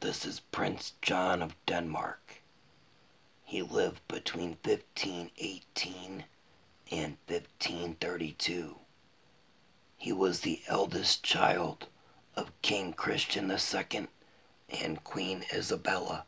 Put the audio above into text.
This is Prince John of Denmark. He lived between 1518 and 1532. He was the eldest child of King Christian II and Queen Isabella